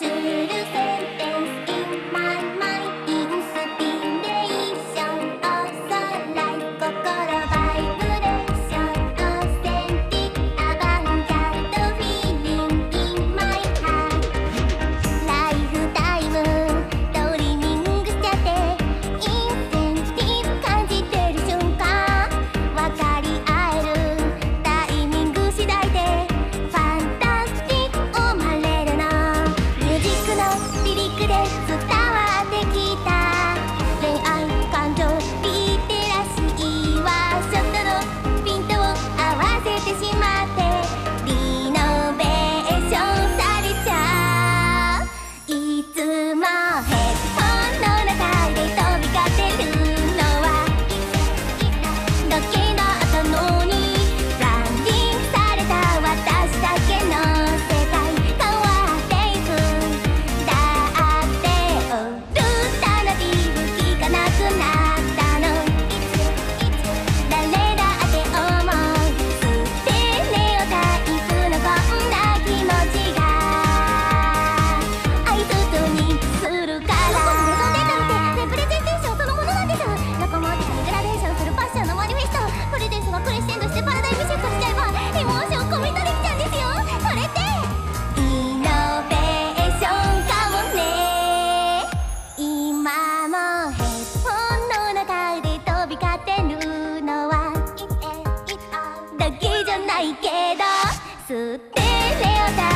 to もヘッドの中で飛び交ってるのはだけじゃないけどスってオタイ